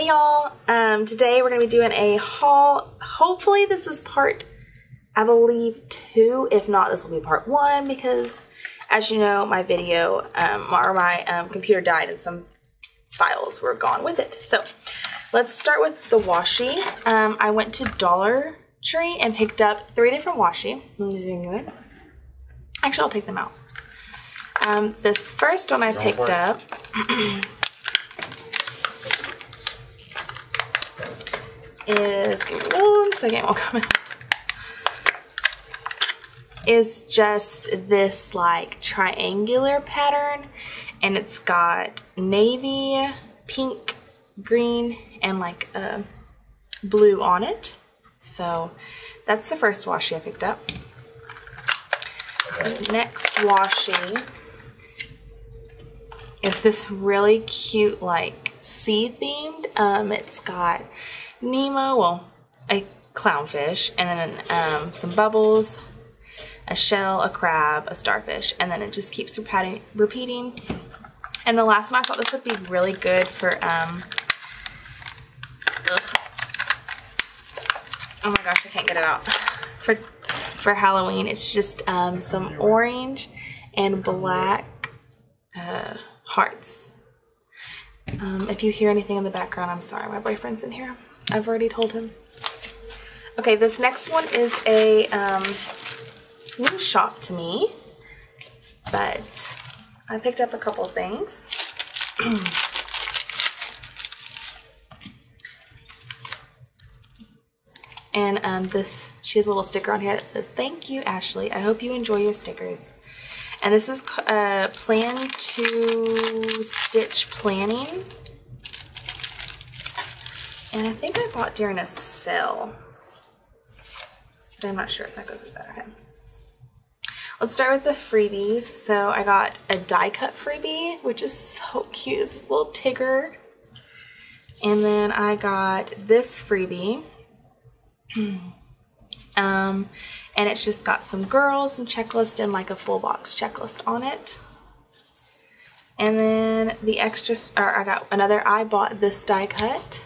Hey y'all, um, today we're going to be doing a haul. Hopefully this is part, I believe, two. If not, this will be part one because as you know, my video, um, or my um, computer died and some files were gone with it. So let's start with the washi. Um, I went to Dollar Tree and picked up three different washi. Let me zoom in. Actually, I'll take them out. Um, this first one I picked up is, one second, we'll come out. Is just this like triangular pattern and it's got navy, pink, green, and like a blue on it. So that's the first washi I picked up. The next washi is this really cute like sea themed. Um, it's got Nemo, well, a clownfish, and then um, some bubbles, a shell, a crab, a starfish, and then it just keeps repeating. repeating. And the last one, I thought this would be really good for, um, oh my gosh, I can't get it out, for, for Halloween. It's just um, some orange and black uh, hearts. Um, if you hear anything in the background, I'm sorry, my boyfriend's in here. I've already told him. Okay, this next one is a um, new shop to me, but I picked up a couple things. and um, this, she has a little sticker on here that says, thank you, Ashley. I hope you enjoy your stickers. And this is uh, Plan 2 Stitch Planning. And I think I bought during a sale. But I'm not sure if that goes with that. Okay. Let's start with the freebies. So I got a die cut freebie, which is so cute. It's a little Tigger. And then I got this freebie. um, and it's just got some girls, some checklist, and like a full box checklist on it. And then the extra, or I got another, I bought this die cut.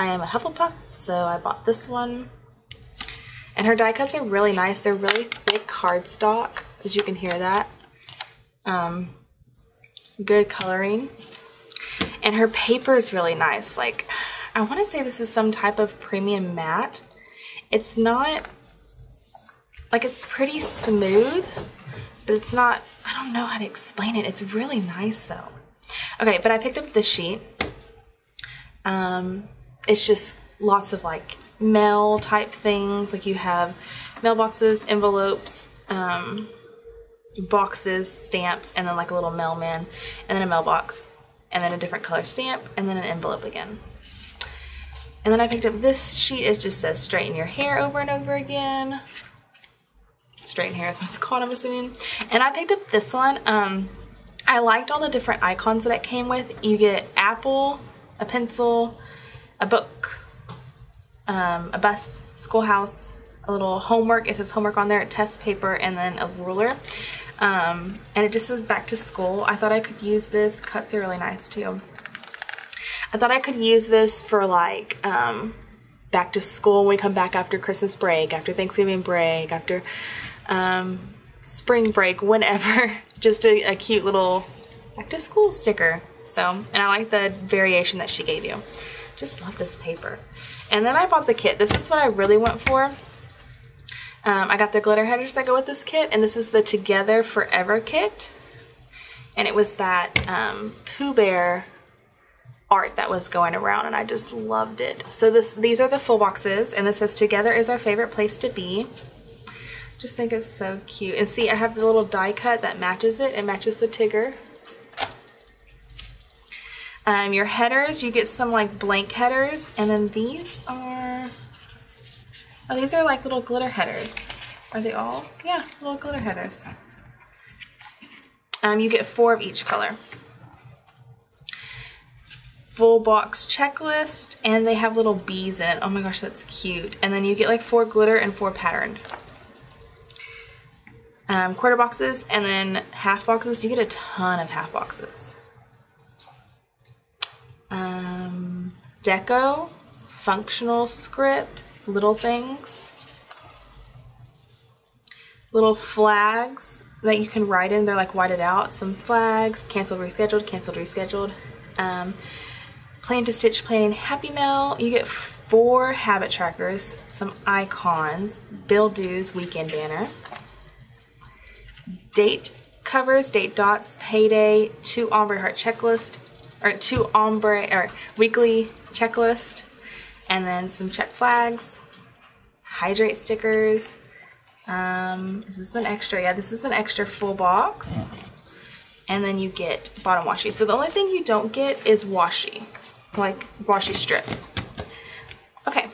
I am a Hufflepuff, so I bought this one. And her die cuts are really nice. They're really thick cardstock, as you can hear that. Um, good coloring. And her paper is really nice. Like, I want to say this is some type of premium matte. It's not, like it's pretty smooth, but it's not, I don't know how to explain it. It's really nice though. Okay, but I picked up this sheet. Um, it's just lots of like mail type things. Like you have mailboxes, envelopes, um, boxes, stamps, and then like a little mailman, and then a mailbox, and then a different color stamp, and then an envelope again. And then I picked up this sheet. It just says straighten your hair over and over again. Straighten hair is what it's called, I'm assuming. And I picked up this one. Um, I liked all the different icons that it came with. You get apple, a pencil, a book, um, a bus, schoolhouse, a little homework. It says homework on there, test paper, and then a ruler. Um, and it just says back to school. I thought I could use this. Cuts are really nice too. I thought I could use this for like um, back to school when we come back after Christmas break, after Thanksgiving break, after um, spring break, whenever. just a, a cute little back to school sticker. So, and I like the variation that she gave you. Just love this paper. And then I bought the kit. This is what I really went for. Um, I got the glitter headers that go with this kit, and this is the Together Forever kit. And it was that um, Pooh Bear art that was going around, and I just loved it. So this, these are the full boxes, and this says Together is our favorite place to be. Just think it's so cute. And see, I have the little die cut that matches it. It matches the Tigger. Um, your headers, you get some like blank headers, and then these are, oh, these are like little glitter headers. Are they all? Yeah, little glitter headers. Um, you get four of each color. Full box checklist, and they have little bees in it. Oh my gosh, that's cute. And then you get like four glitter and four patterned. Um, quarter boxes, and then half boxes. You get a ton of half boxes. Um, deco, functional script, little things, little flags that you can write in. They're like whited out. Some flags, canceled, rescheduled, canceled, rescheduled. Um, plan 2 stitch planning happy mail. You get four habit trackers, some icons, bill dues, weekend banner, date covers, date dots, payday, two ombre heart checklist, or two ombre or weekly checklist, and then some check flags, hydrate stickers. Um, is this an extra? Yeah, this is an extra full box. And then you get bottom washi. So the only thing you don't get is washi, like washi strips. Okay,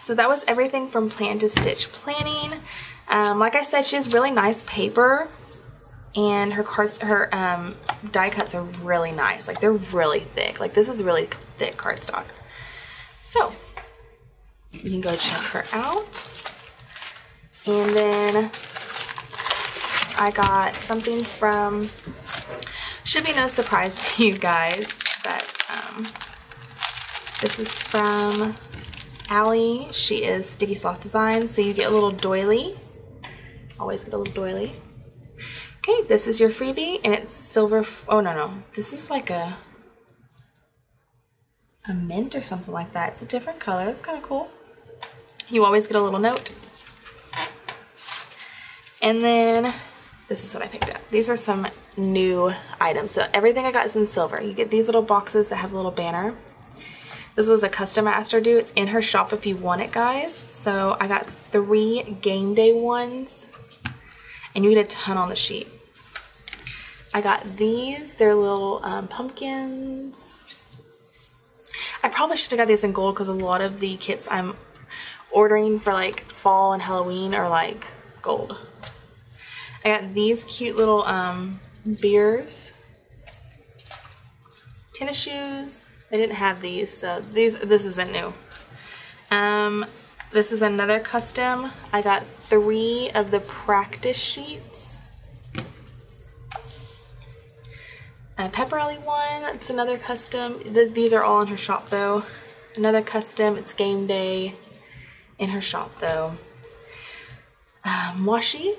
so that was everything from plan 2 stitch planning. Um, like I said, she has really nice paper and her cards, her um, die cuts are really nice. Like they're really thick. Like this is really thick cardstock. So you can go check her out. And then I got something from, should be no surprise to you guys, but um, this is from Allie. She is Sticky Sloth Design, so you get a little doily. Always get a little doily. Okay, this is your freebie, and it's silver. oh no, no, this is like a a mint or something like that. It's a different color. It's kind of cool. You always get a little note. And then this is what I picked up. These are some new items. So everything I got is in silver. You get these little boxes that have a little banner. This was a custom I asked her to do. It's in her shop if you want it, guys. So I got three game day ones and you get a ton on the sheet. I got these. They're little um, pumpkins. I probably should have got these in gold because a lot of the kits I'm ordering for like fall and Halloween are like gold. I got these cute little um, beers. Tennis shoes. I didn't have these, so these this isn't new. Um, this is another custom. I got three of the practice sheets. A Pepperelli one, it's another custom. Th these are all in her shop though. Another custom, it's game day in her shop though. Um, washi,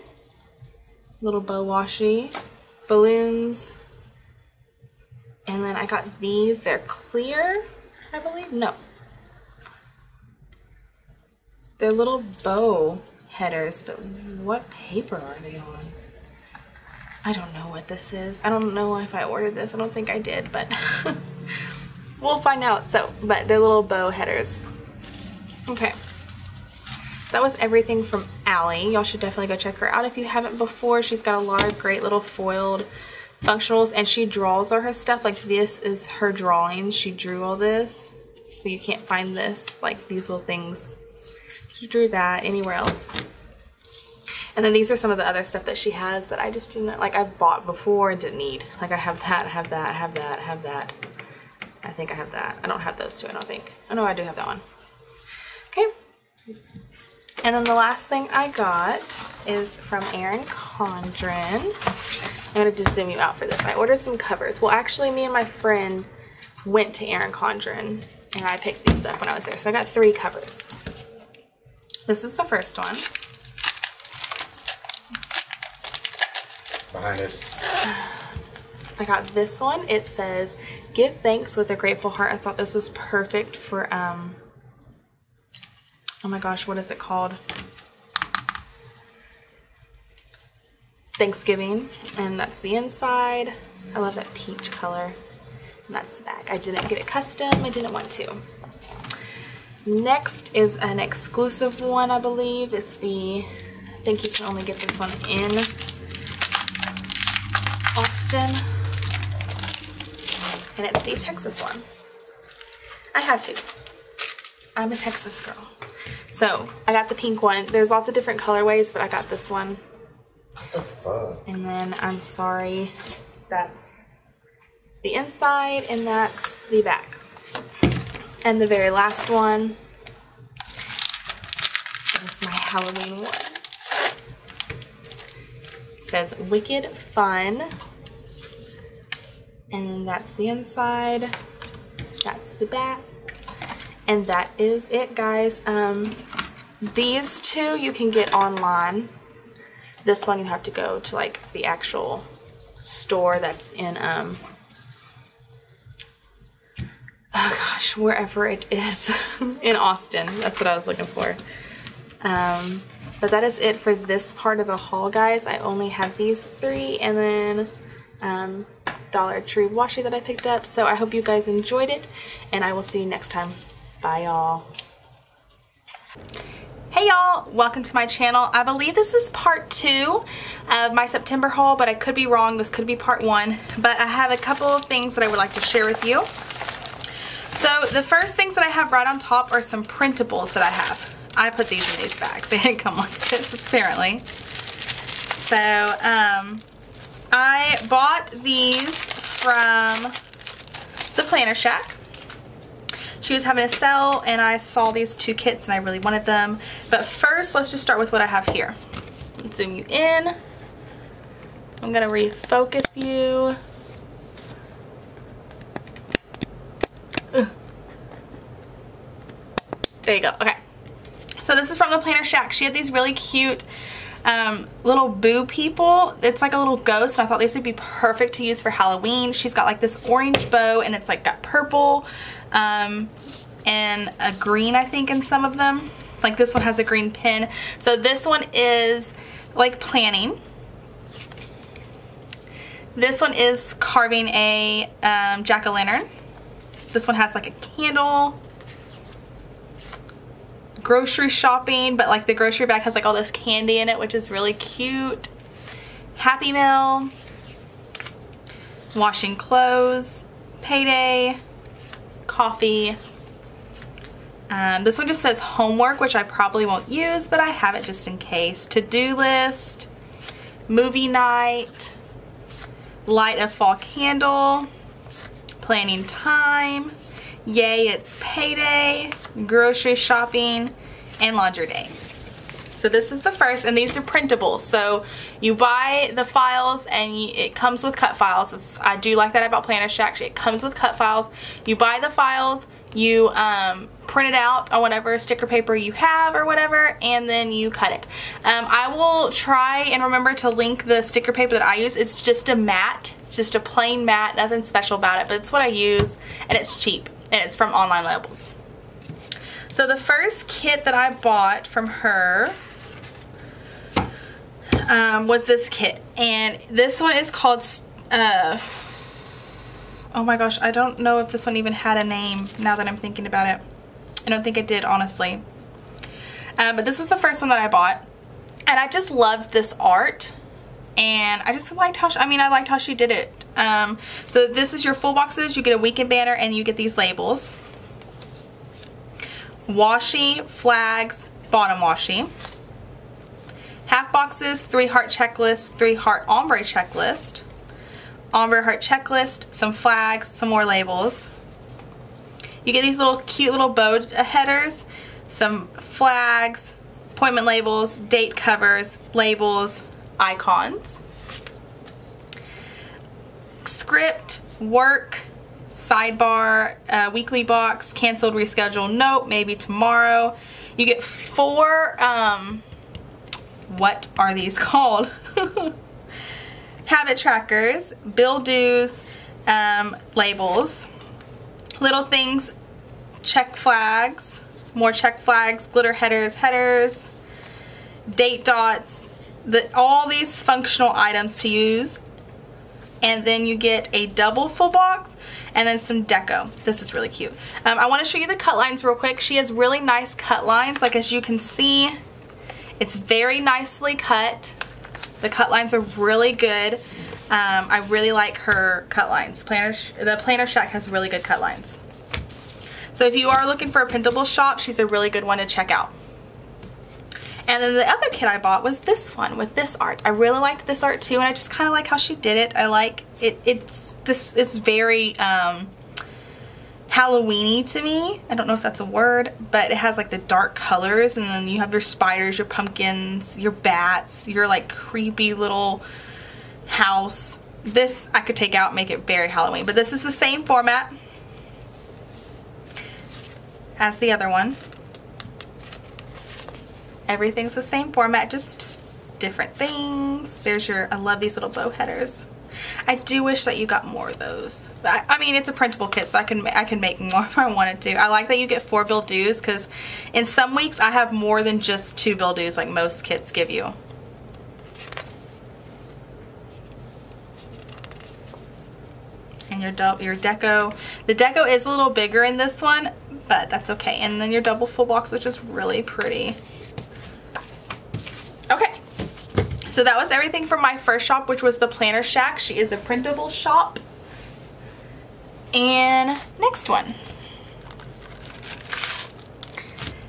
little bow washi, balloons, and then I got these, they're clear, I believe, no, they're little bow headers, but what paper are they on? I don't know what this is. I don't know if I ordered this. I don't think I did, but we'll find out. So, but they're little bow headers. Okay. That was everything from Allie. Y'all should definitely go check her out if you haven't before. She's got a lot of great little foiled functionals and she draws all her stuff. Like this is her drawing. She drew all this. So you can't find this, like these little things She drew that anywhere else. And then these are some of the other stuff that she has that I just didn't, like I've bought before and didn't need. Like I have that, I have that, I have that, I have that. I think I have that. I don't have those two, I don't think. Oh no, I do have that one. Okay. And then the last thing I got is from Erin Condren. I'm gonna just zoom you out for this. I ordered some covers. Well, actually me and my friend went to Erin Condren and I picked these up when I was there. So I got three covers. This is the first one. Behind it. I got this one. It says, give thanks with a grateful heart. I thought this was perfect for, um, oh my gosh, what is it called? Thanksgiving. And that's the inside. I love that peach color. And that's the back. I didn't get it custom. I didn't want to. Next is an exclusive one, I believe. It's the, I think you can only get this one in Austin. And it's the Texas one. I had to. I'm a Texas girl. So, I got the pink one. There's lots of different colorways, but I got this one. What the fuck? And then, I'm sorry, that's the inside and that's the back. And the very last one is my Halloween one. Says Wicked Fun. And that's the inside. That's the back. And that is it, guys. Um, these two you can get online. This one you have to go to like the actual store that's in um oh gosh wherever it is in Austin that's what I was looking for um but that is it for this part of the haul guys I only have these three and then um Dollar Tree washi that I picked up so I hope you guys enjoyed it and I will see you next time bye y'all Hey y'all, welcome to my channel. I believe this is part two of my September haul, but I could be wrong. This could be part one, but I have a couple of things that I would like to share with you. So the first things that I have right on top are some printables that I have. I put these in these bags. They didn't come like this, apparently. So, um, I bought these from the Planner Shack. She was having a sale and I saw these two kits and I really wanted them. But first, let's just start with what I have here. Let's zoom you in. I'm gonna refocus you. There you go, okay. So this is from the Planner Shack. She had these really cute um, little boo people. It's like a little ghost and I thought these would be perfect to use for Halloween. She's got like this orange bow and it's like got purple um, and a green I think in some of them. Like this one has a green pin. So this one is like planning. This one is carving a um, jack-o'-lantern. This one has like a candle grocery shopping, but like the grocery bag has like all this candy in it, which is really cute. Happy Meal, washing clothes, payday, coffee. Um, this one just says homework, which I probably won't use, but I have it just in case. To-do list, movie night, light a fall candle, planning time, Yay, it's payday, grocery shopping, and laundry day. So this is the first, and these are printable. So you buy the files, and it comes with cut files. It's, I do like that about Planner Shack. It comes with cut files. You buy the files, you um, print it out on whatever sticker paper you have or whatever and then you cut it. Um, I will try and remember to link the sticker paper that I use. It's just a matte, just a plain matte, nothing special about it, but it's what I use and it's cheap and it's from Online Labels. So the first kit that I bought from her um, was this kit. And this one is called uh, oh my gosh I don't know if this one even had a name now that I'm thinking about it. I don't think it did honestly. Um, but this was the first one that I bought. And I just loved this art and I just liked how she, I mean I liked how she did it. Um, so this is your full boxes. You get a weekend banner and you get these labels. Washi flags bottom washi. Half boxes three heart checklist three heart ombre checklist. Ombre heart checklist some flags some more labels. You get these little cute little bow headers some flags appointment labels date covers labels icons. Script, work, sidebar, uh, weekly box, canceled, rescheduled, note, maybe tomorrow. You get four, um, what are these called? Habit trackers, bill dues, um, labels, little things, check flags, more check flags, glitter headers, headers, date dots, the, all these functional items to use and then you get a double full box and then some deco. This is really cute. Um, I want to show you the cut lines real quick. She has really nice cut lines. Like as you can see, it's very nicely cut. The cut lines are really good. Um, I really like her cut lines. Planner, the Planner Shack has really good cut lines. So if you are looking for a printable shop, she's a really good one to check out. And then the other kit I bought was this one with this art. I really liked this art too and I just kind of like how she did it. I like it. It's this is very um, Halloweeny to me. I don't know if that's a word, but it has like the dark colors and then you have your spiders, your pumpkins, your bats, your like creepy little house. This I could take out make it very Halloween, but this is the same format as the other one. Everything's the same format, just different things. There's your, I love these little bow headers. I do wish that you got more of those. I, I, mean, it's a printable kit, so I can I can make more if I wanted to. I like that you get four bill dues because in some weeks I have more than just two bill dues like most kits give you. And your, double your deco. The deco is a little bigger in this one, but that's okay. And then your double full box, which is really pretty. Okay, so that was everything from my first shop, which was the Planner Shack. She is a printable shop. And next one.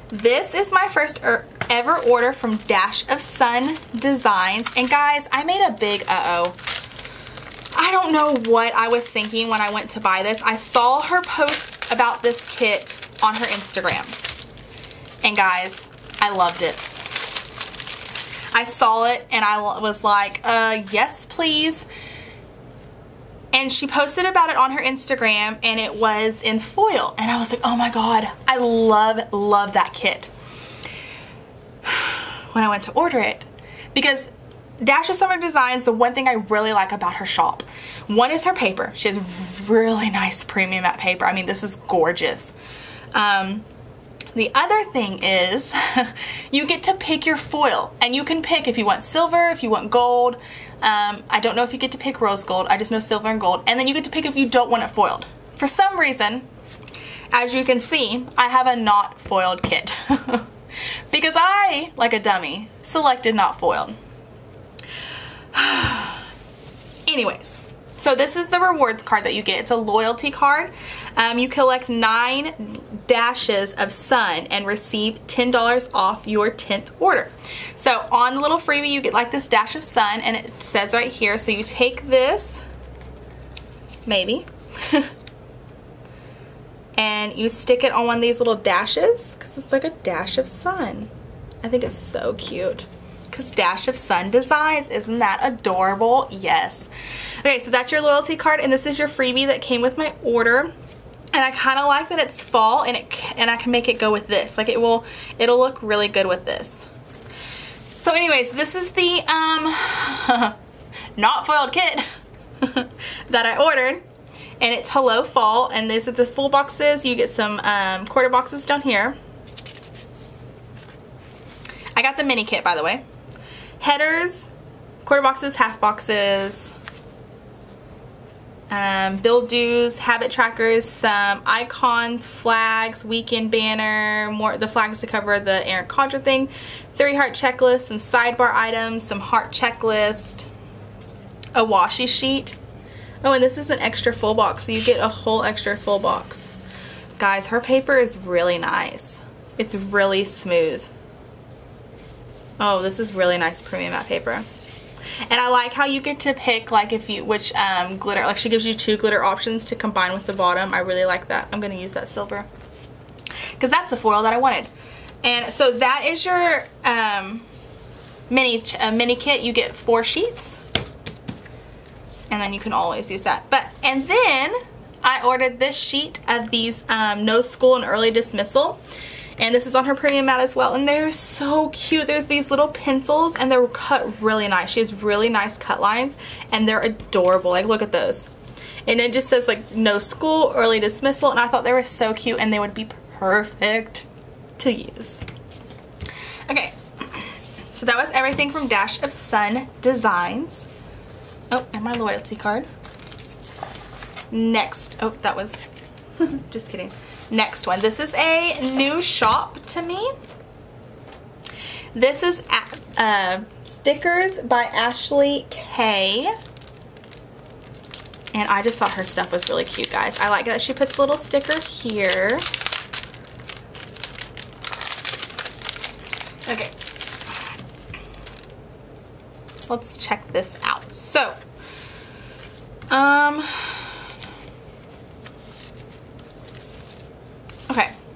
This is my first er ever order from Dash of Sun Designs. And guys, I made a big uh-oh. I don't know what I was thinking when I went to buy this. I saw her post about this kit on her Instagram. And guys, I loved it. I saw it and I was like, uh, yes, please. And she posted about it on her Instagram and it was in foil. And I was like, oh my God, I love, love that kit. When I went to order it, because Dash of Sun Designs, the one thing I really like about her shop, one is her paper. She has really nice premium matte paper. I mean, this is gorgeous. Um, the other thing is you get to pick your foil and you can pick if you want silver, if you want gold. Um, I don't know if you get to pick rose gold. I just know silver and gold. And then you get to pick if you don't want it foiled. For some reason, as you can see, I have a not foiled kit. because I, like a dummy, selected not foiled. Anyways, so this is the rewards card that you get. It's a loyalty card. Um, you collect nine dashes of sun and receive $10 off your 10th order. So on the little freebie you get like this dash of sun and it says right here, so you take this, maybe, and you stick it on one of these little dashes because it's like a dash of sun. I think it's so cute because Dash of Sun Designs. Isn't that adorable? Yes. Okay, so that's your loyalty card, and this is your freebie that came with my order. And I kind of like that it's fall, and it and I can make it go with this. Like it will, it'll look really good with this. So, anyways, this is the um, not foiled kit that I ordered, and it's Hello Fall. And these are the full boxes. You get some um, quarter boxes down here. I got the mini kit, by the way headers, quarter boxes, half boxes, um, bill dues, habit trackers, some icons, flags, weekend banner, more the flags to cover the Erin Condren thing, three heart checklist, some sidebar items, some heart checklist, a washi sheet. Oh, and this is an extra full box, so you get a whole extra full box. Guys, her paper is really nice. It's really smooth. Oh, this is really nice premium matte paper. And I like how you get to pick like if you, which um, glitter, like she gives you two glitter options to combine with the bottom. I really like that. I'm going to use that silver. Because that's the foil that I wanted. And so that is your um, mini, uh, mini kit. You get four sheets. And then you can always use that. But, and then I ordered this sheet of these um, no school and early dismissal. And this is on her premium matte as well. And they're so cute. There's these little pencils and they're cut really nice. She has really nice cut lines and they're adorable. Like look at those. And it just says like no school, early dismissal. And I thought they were so cute and they would be perfect to use. Okay, so that was everything from Dash of Sun Designs. Oh, and my loyalty card. Next, oh, that was, just kidding. Next one. This is a new shop to me. This is uh, Stickers by Ashley K. And I just thought her stuff was really cute, guys. I like that she puts a little sticker here. Okay. Let's check this out. So, um,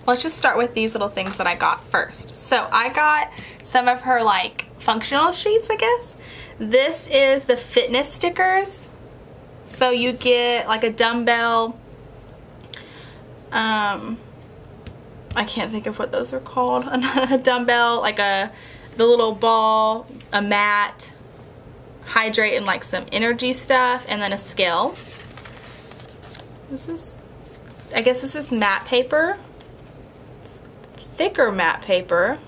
let's just start with these little things that I got first. So I got some of her like functional sheets, I guess. This is the fitness stickers. So you get like a dumbbell, um, I can't think of what those are called. a dumbbell, like a the little ball, a mat, hydrate and like some energy stuff, and then a scale. This is, I guess this is matte paper. Thicker matte paper.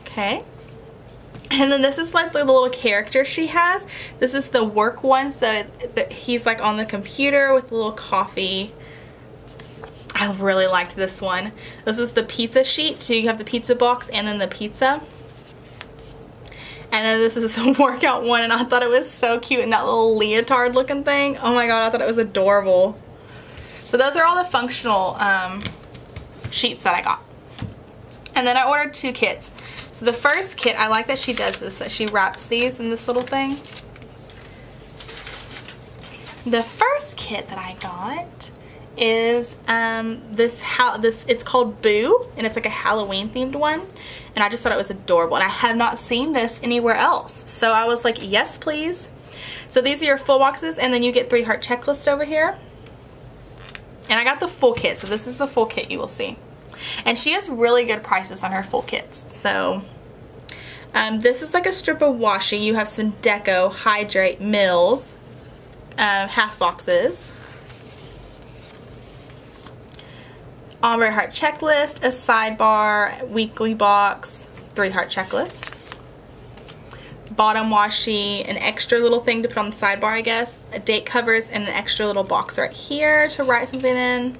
Okay. And then this is like the little character she has. This is the work one, so he's like on the computer with a little coffee. I really liked this one. This is the pizza sheet, so you have the pizza box and then the pizza. And then this is a workout one and I thought it was so cute in that little leotard looking thing. Oh my god, I thought it was adorable. So those are all the functional um, sheets that I got. And then I ordered two kits. So the first kit, I like that she does this, that she wraps these in this little thing. The first kit that I got is um, this how this it's called Boo and it's like a Halloween themed one and I just thought it was adorable and I have not seen this anywhere else so I was like yes please so these are your full boxes and then you get three heart checklist over here and I got the full kit so this is the full kit you will see and she has really good prices on her full kits so um, this is like a strip of washi you have some deco hydrate mills uh, half boxes Ombre Heart Checklist, a sidebar, weekly box, three heart checklist. Bottom washi, an extra little thing to put on the sidebar, I guess. A date covers and an extra little box right here to write something in.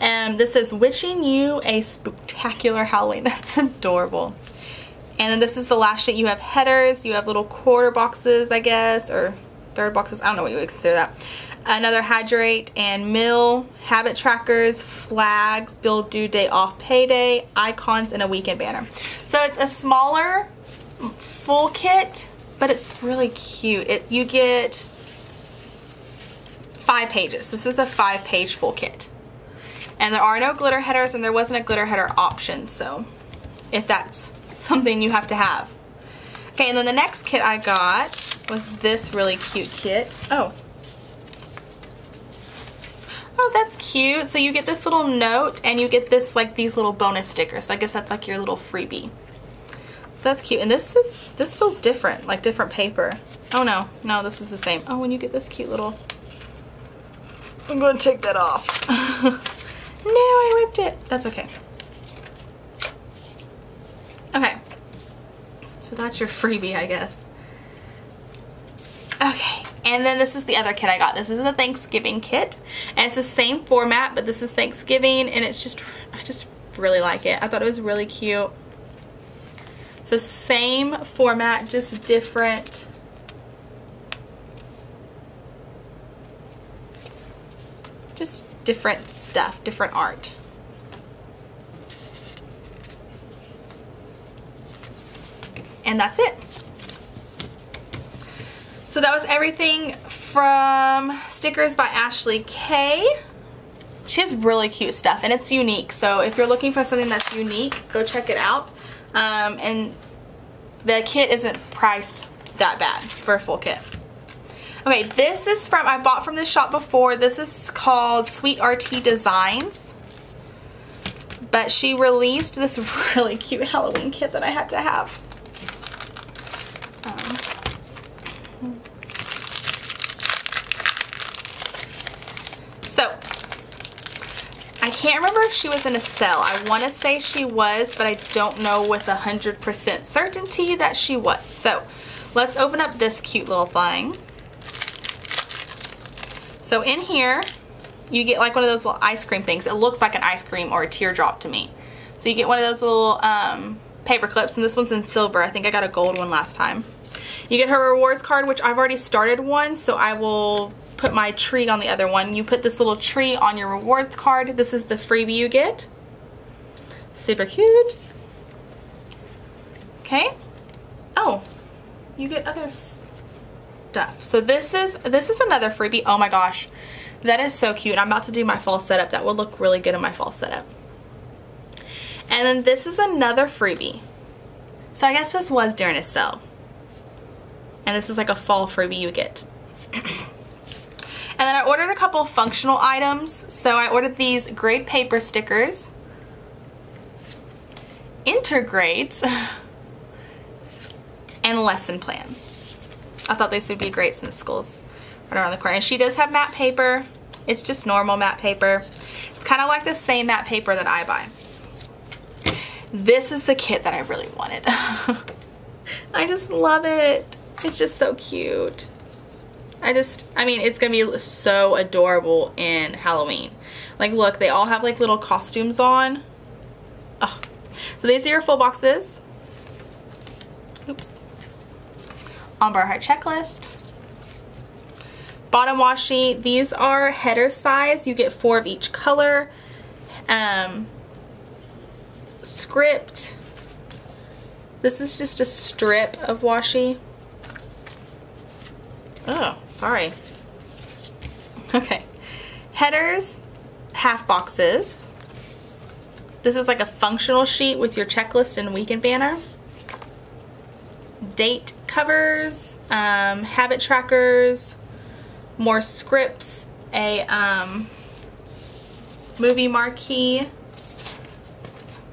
And this is wishing you a spectacular Halloween. That's adorable. And then this is the last sheet. You have headers, you have little quarter boxes, I guess, or third boxes. I don't know what you would consider that another hydrate and mill, habit trackers, flags, bill due date off payday, icons, and a weekend banner. So it's a smaller full kit, but it's really cute. It You get five pages. This is a five page full kit. And there are no glitter headers and there wasn't a glitter header option, so if that's something you have to have. Okay, and then the next kit I got was this really cute kit. Oh, Oh, that's cute. So you get this little note and you get this like these little bonus stickers. So I guess that's like your little freebie. So that's cute. And this is this feels different, like different paper. Oh no, no, this is the same. Oh, and you get this cute little I'm gonna take that off. no, I ripped it. That's okay. Okay. So that's your freebie, I guess. Okay, and then this is the other kit I got. This is the Thanksgiving kit. And it's the same format, but this is Thanksgiving. And it's just, I just really like it. I thought it was really cute. So same format, just different. Just different stuff, different art. And that's it. So that was everything from Stickers by Ashley K. She has really cute stuff and it's unique. So if you're looking for something that's unique, go check it out. Um, and the kit isn't priced that bad for a full kit. Okay, this is from, I bought from this shop before. This is called Sweet RT Designs. But she released this really cute Halloween kit that I had to have. Um. So, I can't remember if she was in a cell. I want to say she was, but I don't know with 100% certainty that she was. So let's open up this cute little thing. So in here, you get like one of those little ice cream things. It looks like an ice cream or a teardrop to me. So you get one of those little um, paper clips, and this one's in silver. I think I got a gold one last time. You get her rewards card, which I've already started one, so I will put my tree on the other one. You put this little tree on your rewards card. This is the freebie you get. Super cute. Okay. Oh, you get other stuff. So this is this is another freebie. Oh my gosh. That is so cute. I'm about to do my fall setup. That will look really good in my fall setup. And then this is another freebie. So I guess this was during a sale. And this is like a fall freebie you get. And then I ordered a couple functional items. So I ordered these grade paper stickers. Intergrades. and lesson plan. I thought this would be great since school's right around the corner. And she does have matte paper. It's just normal matte paper. It's kind of like the same matte paper that I buy. This is the kit that I really wanted. I just love it. It's just so cute. I just, I mean, it's going to be so adorable in Halloween. Like, look, they all have like little costumes on. Oh. So these are your full boxes. Oops. Ombre heart checklist. Bottom washi, these are header size. You get four of each color. Um, script. This is just a strip of washi. Oh, sorry. Okay. Headers, half boxes. This is like a functional sheet with your checklist and weekend banner. Date covers, um, habit trackers, more scripts, a um, movie marquee.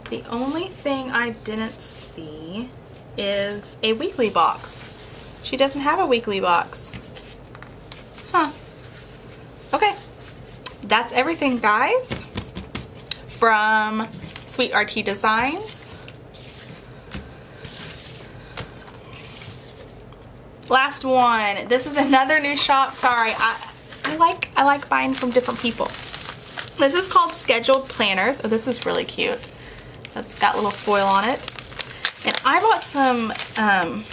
The only thing I didn't see is a weekly box. She doesn't have a weekly box. Huh. Okay. That's everything, guys, from Sweet RT Designs. Last one. This is another new shop. Sorry, I, I like I like buying from different people. This is called Scheduled Planners. Oh, this is really cute. That's got little foil on it. And I bought some um,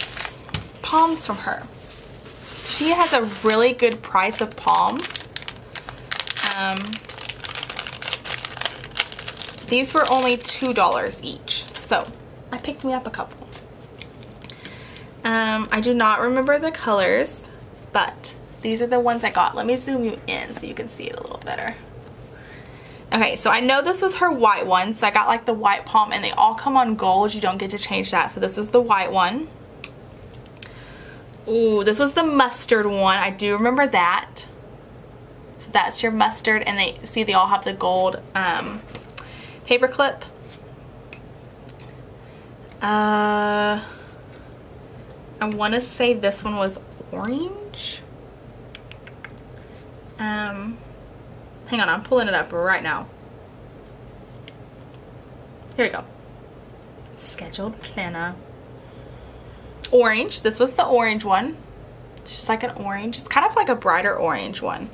palms from her she has a really good price of palms. Um, these were only $2 each. So I picked me up a couple. Um, I do not remember the colors, but these are the ones I got. Let me zoom you in so you can see it a little better. Okay, so I know this was her white one, so I got like the white palm and they all come on gold. You don't get to change that. So this is the white one. Ooh, this was the mustard one. I do remember that. So that's your mustard, and they see they all have the gold um, paper clip. Uh, I want to say this one was orange. Um, hang on, I'm pulling it up right now. Here we go. Scheduled planner orange. This was the orange one. It's just like an orange. It's kind of like a brighter orange one.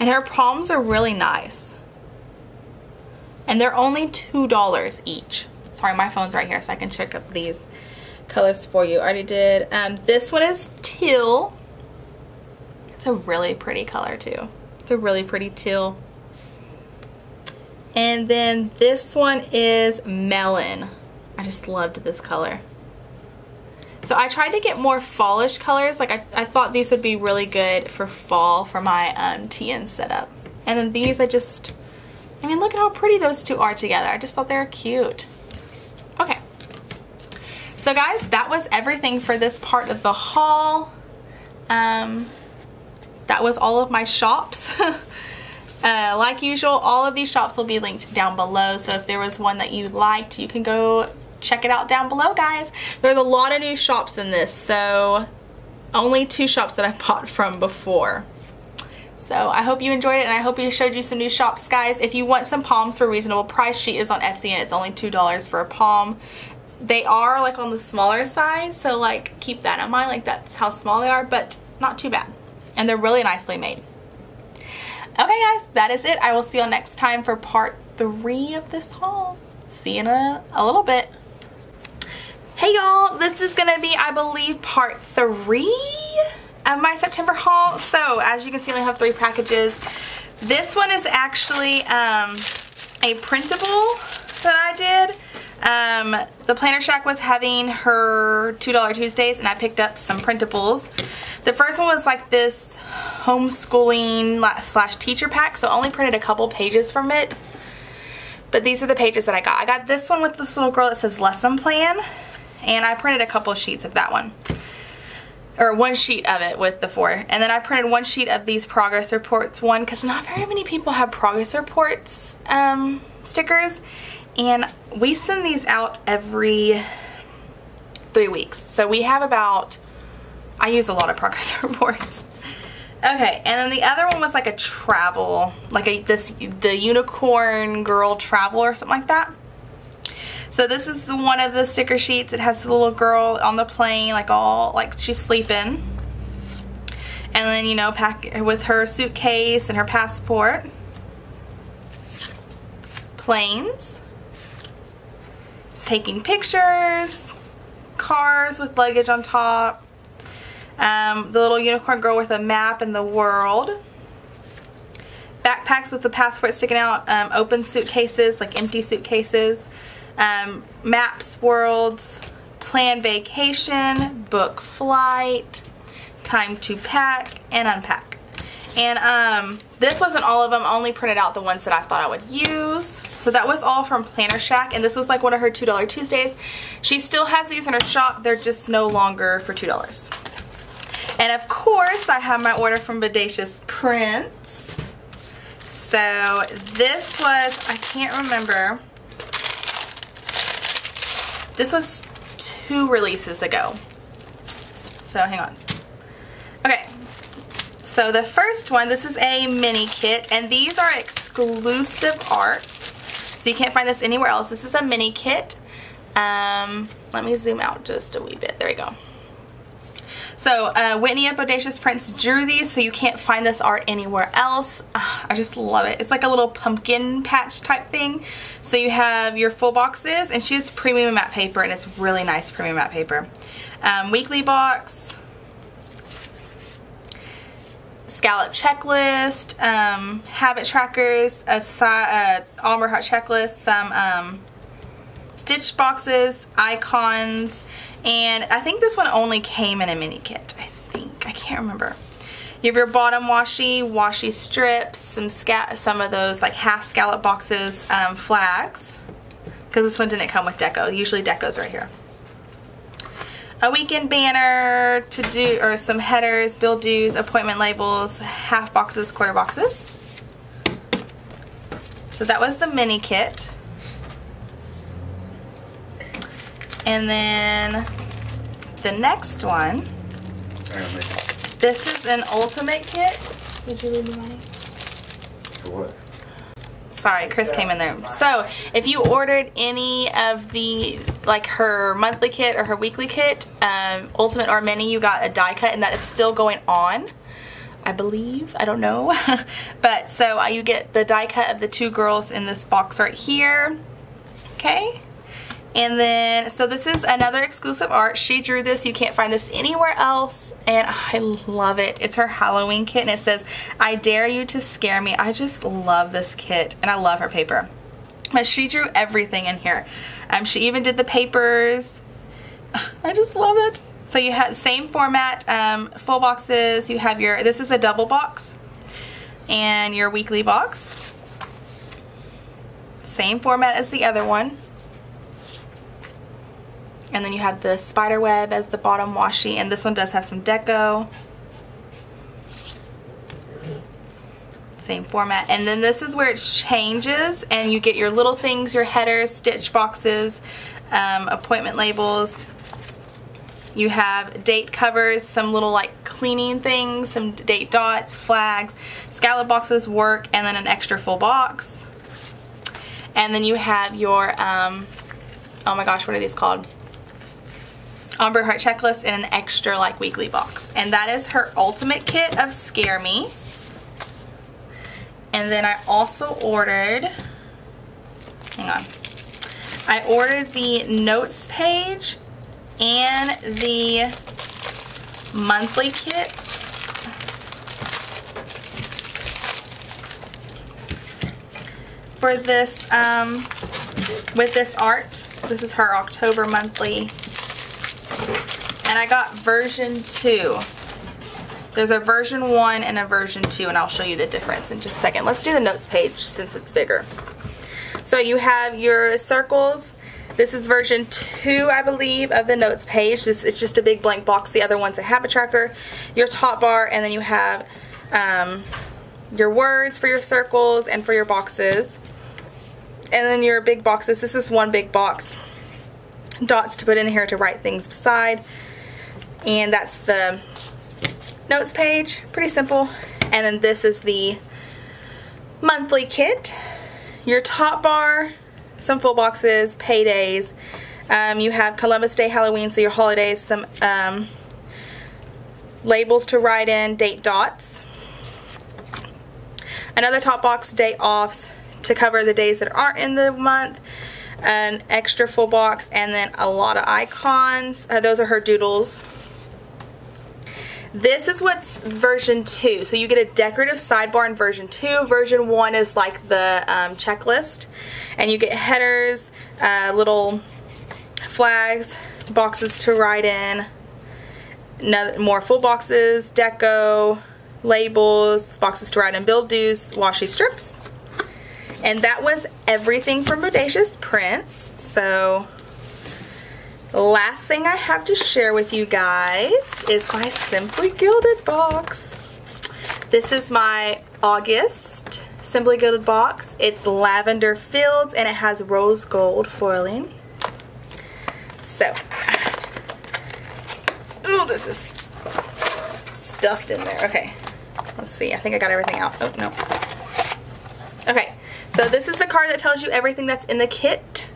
And her palms are really nice. And they're only $2 each. Sorry, my phone's right here so I can check up these colors for you. I already did. Um, this one is teal. It's a really pretty color too. It's a really pretty teal. And then this one is melon. I just loved this color. So I tried to get more fallish colors. Like I, I thought these would be really good for fall for my um, TN setup. And then these I just, I mean look at how pretty those two are together. I just thought they were cute. So guys, that was everything for this part of the haul. Um, that was all of my shops. uh, like usual, all of these shops will be linked down below. So if there was one that you liked, you can go check it out down below, guys. There's a lot of new shops in this, so only two shops that I bought from before. So I hope you enjoyed it and I hope you showed you some new shops, guys. If you want some palms for a reasonable price, she is on Etsy and it's only $2 for a palm. They are like on the smaller side, so like keep that in mind. Like that's how small they are, but not too bad. And they're really nicely made. Okay guys, that is it. I will see you all next time for part three of this haul. See you in a, a little bit. Hey y'all, this is gonna be, I believe, part three of my September haul. So, as you can see, I only have three packages. This one is actually um, a printable that I did. Um, the Planner Shack was having her $2 Tuesdays and I picked up some printables. The first one was like this homeschooling slash teacher pack, so I only printed a couple pages from it. But these are the pages that I got. I got this one with this little girl that says lesson plan and I printed a couple sheets of that one. or one sheet of it with the four. And then I printed one sheet of these progress reports one because not very many people have progress reports um, stickers. And we send these out every three weeks. So we have about, I use a lot of progress reports. Okay, and then the other one was like a travel, like a this the unicorn girl travel or something like that. So this is the one of the sticker sheets. It has the little girl on the plane, like all, like she's sleeping. And then, you know, pack with her suitcase and her passport. Planes. Taking pictures. Cars with luggage on top. Um, the little unicorn girl with a map in the world. Backpacks with the passport sticking out. Um, open suitcases, like empty suitcases um, maps worlds, plan vacation, book flight, time to pack and unpack. And um, this wasn't all of them, I only printed out the ones that I thought I would use. So that was all from Planner Shack, and this was like one of her $2 Tuesdays. She still has these in her shop, they're just no longer for $2. And of course, I have my order from Bodacious Prints. So this was, I can't remember, this was two releases ago. So hang on. Okay, so the first one, this is a mini kit, and these are exclusive art. So you can't find this anywhere else. This is a mini kit. Um, let me zoom out just a wee bit. There we go. So uh, Whitney at Bodacious Prints drew these so you can't find this art anywhere else. Uh, I just love it. It's like a little pumpkin patch type thing. So you have your full boxes and she has premium matte paper and it's really nice premium matte paper. Um, weekly box, scallop checklist, um, habit trackers, a, a Ombre Heart checklist, some um, stitch boxes, icons, and I think this one only came in a mini kit. I think. I can't remember. You have your bottom washi, washi strips, some scat some of those like half scallop boxes, um, flags. Because this one didn't come with deco. Usually deco's right here. A weekend banner to do, or some headers, bill dues, appointment labels, half boxes, quarter boxes. So that was the mini kit. And then the next one, this is an ultimate kit. Did you leave the money? For what? Sorry, Chris came in there. So, if you ordered any of the, like her monthly kit or her weekly kit, um, ultimate or mini, you got a die cut and that is still going on. I believe. I don't know. but so uh, you get the die cut of the two girls in this box right here. Okay. And then, so this is another exclusive art. She drew this. You can't find this anywhere else. And I love it. It's her Halloween kit. And it says, I dare you to scare me. I just love this kit. And I love her paper. But she drew everything in here. Um, she even did the papers. I just love it. So you have the same format, um, full boxes. You have your, this is a double box. And your weekly box. Same format as the other one. And then you have the spider web as the bottom washi. And this one does have some deco. Same format. And then this is where it changes and you get your little things, your headers, stitch boxes, um, appointment labels. You have date covers, some little like cleaning things, some date dots, flags, scallop boxes, work, and then an extra full box. And then you have your, um, oh my gosh, what are these called? Ombre Heart Checklist in an extra like weekly box. And that is her ultimate kit of Scare Me. And then I also ordered, hang on, I ordered the notes page and the monthly kit. For this, um, with this art, this is her October monthly and I got version 2. There's a version 1 and a version 2 and I'll show you the difference in just a second. Let's do the notes page since it's bigger. So you have your circles This is version two, I believe, of the notes page. This It's just a big blank box. The other one's a habit tracker, your top bar, and then you have um, your words for your circles and for your boxes. And then your big boxes. This is one big box. Dots to put in here to write things beside. And that's the notes page. Pretty simple. And then this is the monthly kit. Your top bar, some full boxes, paydays. Um, you have Columbus Day, Halloween, so your holidays, some um, labels to write in, date dots. Another top box, day offs to cover the days that aren't in the month. An extra full box, and then a lot of icons. Uh, those are her doodles. This is what's version 2. So you get a decorative sidebar in version 2. Version 1 is like the um, checklist. And you get headers, uh, little flags, boxes to write in, another, more full boxes, deco, labels, boxes to write in bill dues, washi strips. And that was everything from Bodacious Prints. So last thing I have to share with you guys is my Simply Gilded box. This is my August Simply Gilded box. It's lavender filled and it has rose gold foiling. So, oh, this is stuffed in there. Okay, let's see. I think I got everything out. Oh, no. Okay, so this is the card that tells you everything that's in the kit.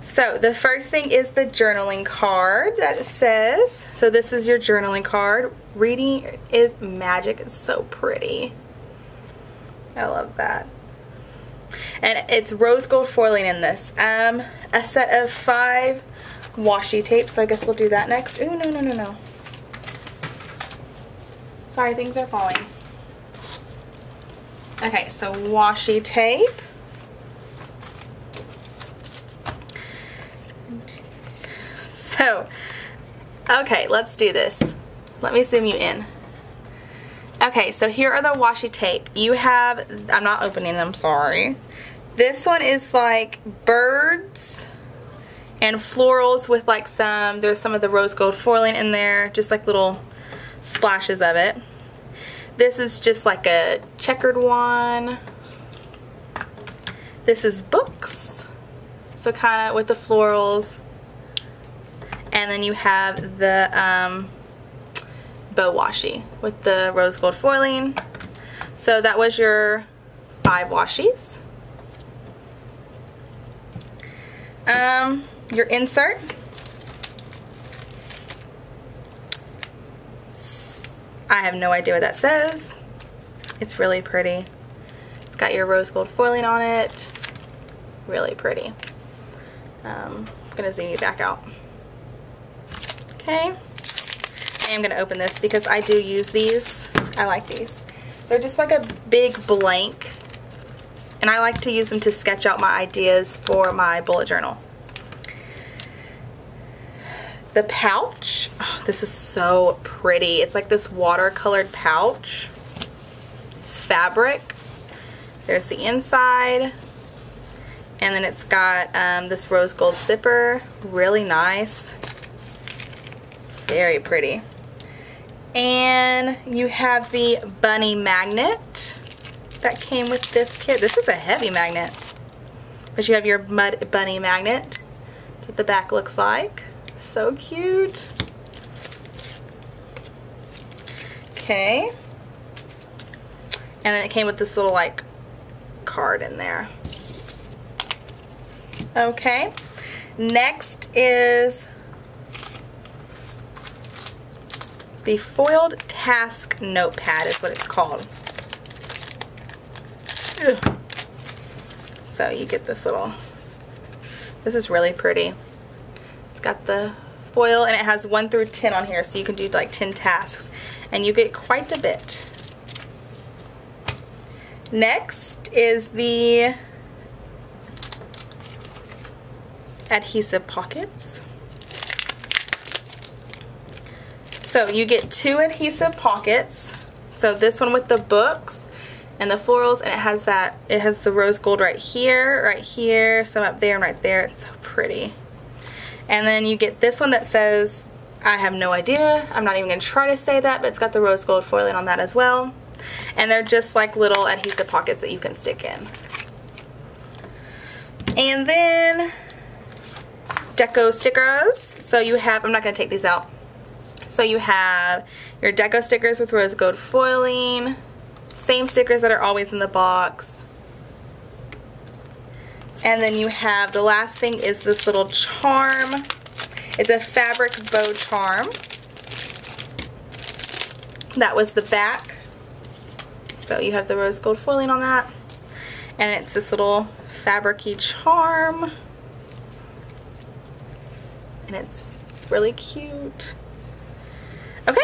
So the first thing is the journaling card that says. So this is your journaling card. Reading is magic. It's so pretty. I love that. And it's rose gold foiling in this. Um, a set of five washi tapes. So I guess we'll do that next. Ooh, no, no, no, no. Sorry, things are falling. Okay, so washi tape. So, okay, let's do this. Let me zoom you in. Okay, so here are the washi tape. You have, I'm not opening them, sorry. This one is like birds and florals with like some, there's some of the rose gold foiling in there, just like little splashes of it. This is just like a checkered one. This is books. So kind of with the florals. And then you have the um, bow washi with the rose gold foiling. So that was your five washies. Um, your insert. I have no idea what that says. It's really pretty. It's got your rose gold foiling on it. Really pretty. Um, I'm going to zoom you back out. Okay. I am going to open this because I do use these. I like these. They're just like a big blank. And I like to use them to sketch out my ideas for my bullet journal. The pouch. Oh, this is so pretty. It's like this watercolored pouch. It's fabric. There's the inside. And then it's got um, this rose gold zipper. Really nice. Very pretty. And you have the bunny magnet that came with this kit. This is a heavy magnet. But you have your mud bunny magnet. That's what the back looks like. So cute. Okay. And then it came with this little like card in there. Okay. Next is The Foiled Task Notepad is what it's called. Ugh. So you get this little, this is really pretty. It's got the foil and it has 1 through 10 on here so you can do like 10 tasks and you get quite a bit. Next is the adhesive pockets. So you get two adhesive pockets. So this one with the books and the florals and it has that it has the rose gold right here right here some up there and right there it's so pretty and then you get this one that says I have no idea. I'm not even gonna try to say that but it's got the rose gold foiling on that as well. And they're just like little adhesive pockets that you can stick in. And then deco stickers. So you have I'm not gonna take these out. So you have your deco stickers with rose gold foiling. Same stickers that are always in the box. And then you have, the last thing is this little charm. It's a fabric bow charm. That was the back. So you have the rose gold foiling on that. And it's this little fabricy charm. And it's really cute. Okay,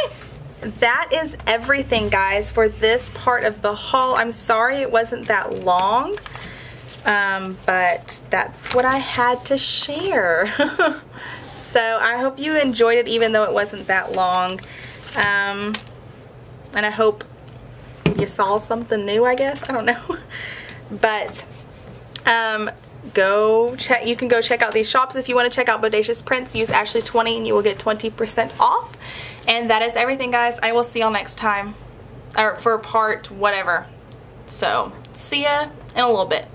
that is everything guys for this part of the haul I'm sorry it wasn't that long um, but that's what I had to share so I hope you enjoyed it even though it wasn't that long um, and I hope you saw something new I guess I don't know but um, go check you can go check out these shops if you want to check out bodacious prints use ashley 20 and you will get 20% off and that is everything, guys. I will see y'all next time. Or for part whatever. So, see ya in a little bit.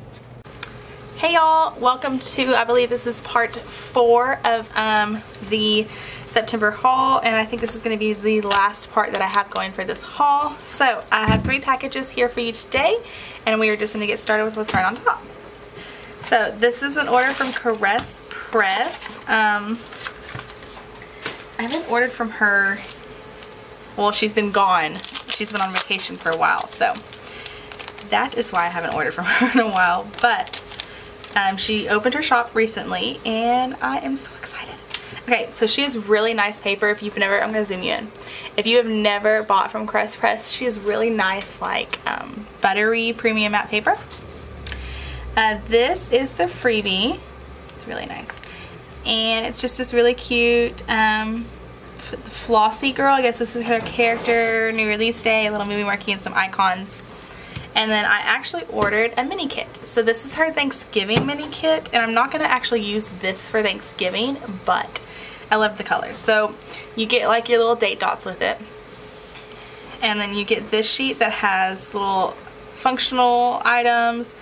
Hey y'all, welcome to, I believe this is part four of um, the September haul and I think this is going to be the last part that I have going for this haul. So I have three packages here for you today and we are just going to get started with what's right on top. So this is an order from Caress Press. Um, I haven't ordered from her, well she's been gone. She's been on vacation for a while, so that is why I haven't ordered from her in a while, but um, she opened her shop recently and I am so excited. Okay, so she has really nice paper. If you've never, I'm going to zoom you in. If you have never bought from Caress Press, she has really nice like um, buttery premium matte paper. Uh, this is the freebie. It's really nice and it's just this really cute um, Flossy girl. I guess this is her character, new release day, a little movie marquee and some icons. And then I actually ordered a mini kit. So this is her Thanksgiving mini kit and I'm not going to actually use this for Thanksgiving but I love the colors. So you get like your little date dots with it. And then you get this sheet that has little functional items,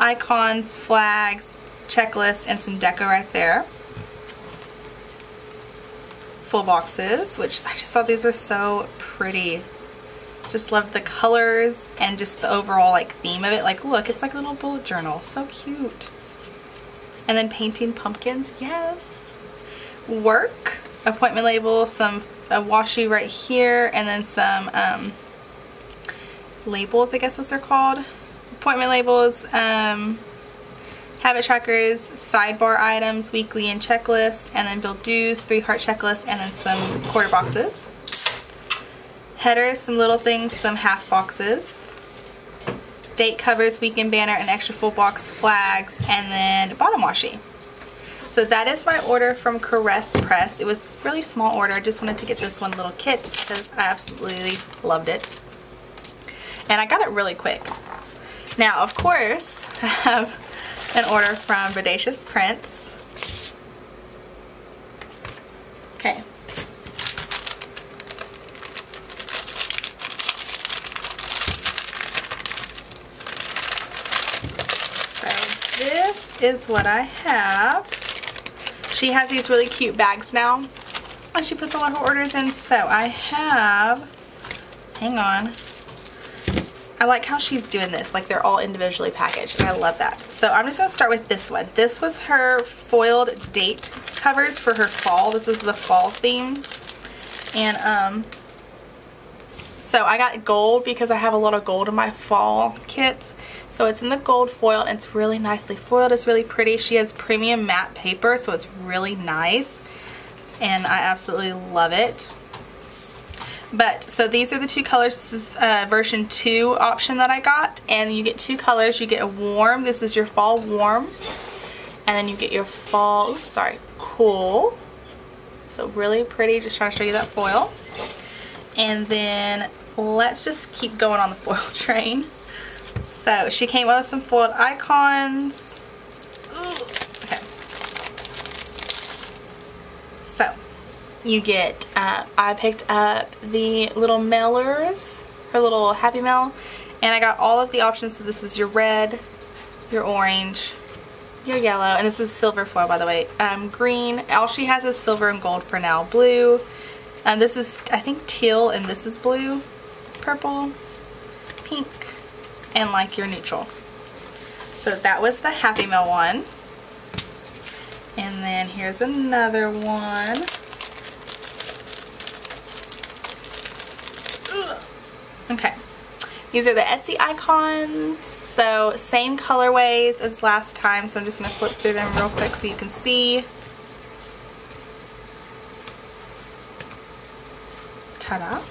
icons, flags, checklist, and some deco right there full boxes, which I just thought these were so pretty. Just love the colors and just the overall like theme of it. Like look, it's like a little bullet journal. So cute. And then painting pumpkins, yes. Work, appointment label, some a washi right here, and then some um, labels, I guess those are called. Appointment labels, um, habit trackers, sidebar items, weekly and checklist, and then bill dues, three heart checklist, and then some quarter boxes. Headers, some little things, some half boxes. Date covers, weekend banner, and extra full box flags, and then bottom washi. So that is my order from Caress Press. It was really small order. I just wanted to get this one little kit because I absolutely loved it. And I got it really quick. Now, of course, I have an order from Bodacious Prints. Okay. So is what I have. She has these really cute bags now. And she puts a lot of orders in. So I have, hang on, I like how she's doing this. Like they're all individually packaged and I love that. So I'm just going to start with this one. This was her foiled date covers for her fall. This was the fall theme. And um, so I got gold because I have a lot of gold in my fall kits. So it's in the gold foil and it's really nicely foiled. It's really pretty. She has premium matte paper so it's really nice. And I absolutely love it. But, so these are the two colors. This is uh, version 2 option that I got. And you get two colors. You get a warm. This is your fall warm. And then you get your fall, oops, sorry, cool. So really pretty. Just trying to show you that foil. And then let's just keep going on the foil train. So she came with some foiled icons. Ooh, okay. So You get, uh, I picked up the little mailers, her little Happy Mail, and I got all of the options. So this is your red, your orange, your yellow, and this is silver foil by the way. Um, green, all she has is silver and gold for now. Blue, um, this is I think teal and this is blue, purple, pink, and like your neutral. So that was the Happy Mail one. And then here's another one. Ugh. Okay. These are the Etsy icons. So same colorways as last time. So I'm just to flip through them real quick so you can see. Ta-da.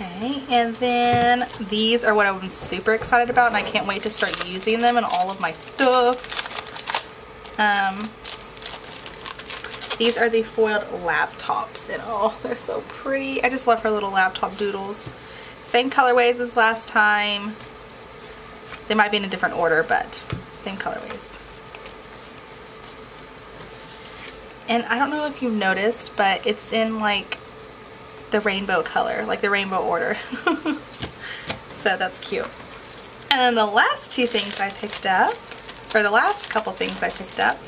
Okay, and then these are what I'm super excited about and I can't wait to start using them in all of my stuff. Um, these are the foiled laptops and oh, they're so pretty. I just love her little laptop doodles. Same colorways as last time. They might be in a different order, but same colorways. And I don't know if you've noticed, but it's in like the rainbow color, like the rainbow order. so that's cute. And then the last two things I picked up, or the last couple things I picked up,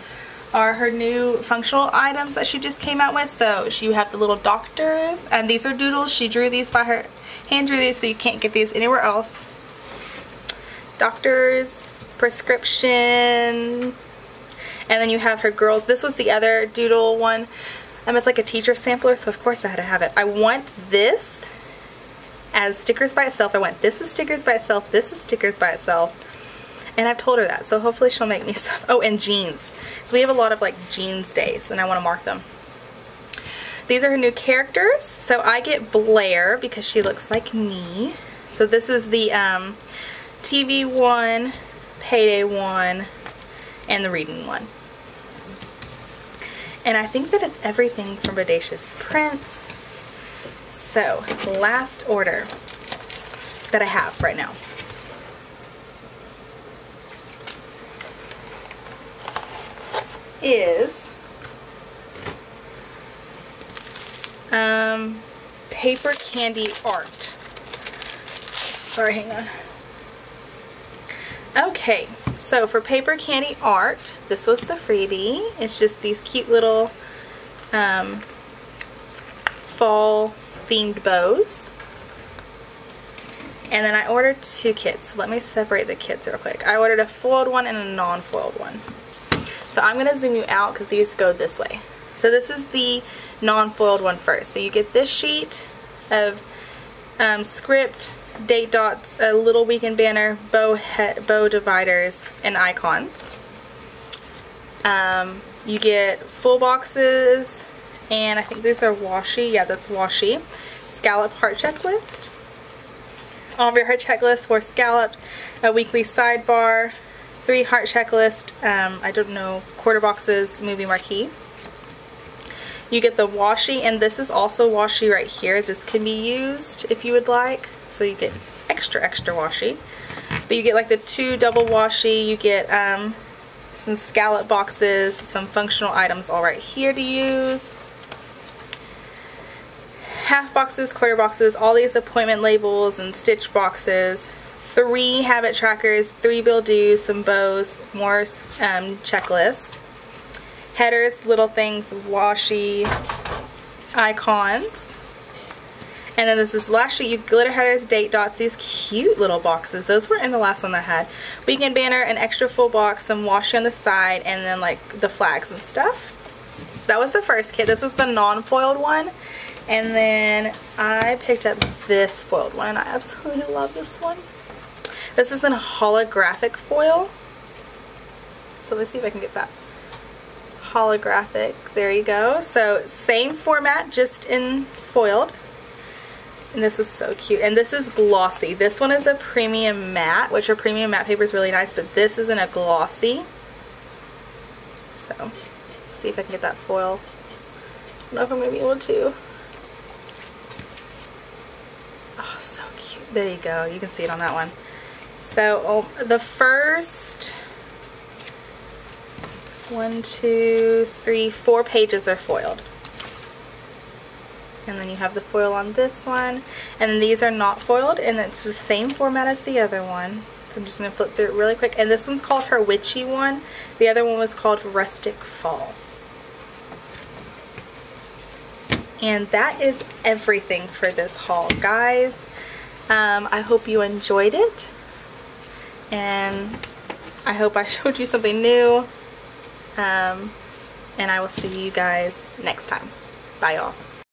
are her new functional items that she just came out with. So you have the little doctors, and these are doodles. She drew these by her, hand drew these, so you can't get these anywhere else. Doctors, prescription, and then you have her girls. This was the other doodle one. Um, it's like a teacher sampler, so of course I had to have it. I want this as stickers by itself. I want this is stickers by itself, this is stickers by itself. And I've told her that, so hopefully she'll make me some. Oh, and jeans. So we have a lot of like jeans days, and I want to mark them. These are her new characters. So I get Blair because she looks like me. So this is the um, TV one, Payday one, and the reading one. And I think that it's everything from Bodacious Prints. So, last order that I have right now. Is um, paper candy art. Sorry, hang on. Okay, so for paper candy art, this was the freebie. It's just these cute little um, fall themed bows. And then I ordered two kits. Let me separate the kits real quick. I ordered a foiled one and a non-foiled one. So I'm going to zoom you out because these go this way. So this is the non-foiled one first. So you get this sheet of um, script, date dots, a little weekend banner, bow, bow dividers, and icons. Um, you get full boxes, and I think these are washi. Yeah, that's washi. Scallop heart checklist. All of your heart checklists were scalloped. A weekly sidebar, three heart checklist, um, I don't know, quarter boxes, movie marquee. You get the washi, and this is also washi right here. This can be used if you would like. So you get extra, extra washi. But you get like the two double washi. You get um, some scallop boxes, some functional items all right here to use. Half boxes, quarter boxes, all these appointment labels and stitch boxes three habit trackers, three bill dues, some bows, more um, checklist, headers, little things, washi, icons. And then this is last sheet, you glitter headers, date dots, these cute little boxes. Those were in the last one I had. Weekend banner, an extra full box, some washi on the side, and then like the flags and stuff. So that was the first kit. This is the non-foiled one. And then I picked up this foiled one, and I absolutely love this one. This is in holographic foil. So let's see if I can get that. Holographic, there you go. So same format, just in foiled. And this is so cute. And this is glossy. This one is a premium matte, which a premium matte paper is really nice, but this is in a glossy. So, see if I can get that foil. I don't know if I'm going to be able to. Oh, so cute. There you go. You can see it on that one. So um, the first one, two, three, four pages are foiled. And then you have the foil on this one. And these are not foiled and it's the same format as the other one. So I'm just going to flip through it really quick. And this one's called her witchy one. The other one was called Rustic Fall. And that is everything for this haul, guys. Um, I hope you enjoyed it. And I hope I showed you something new. Um, and I will see you guys next time. Bye, y'all.